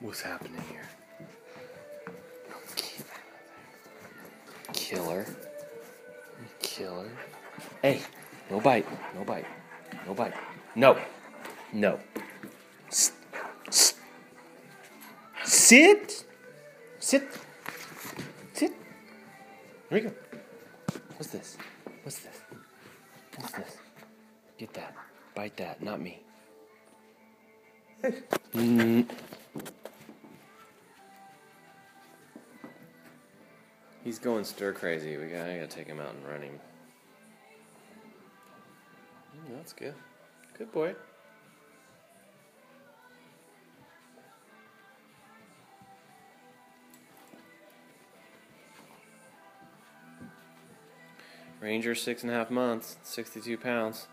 What's happening here? Killer. Killer. Hey, no bite. No bite. No bite. No. No. S- s- Sit. Sit. Sit. Here we go. What's this? What's this? What's this? Get that. Bite that, not me. Mm. He's going stir crazy. We gotta, I gotta take him out and run him. Mm, that's good. Good boy. Ranger, six and a half months, 62 pounds.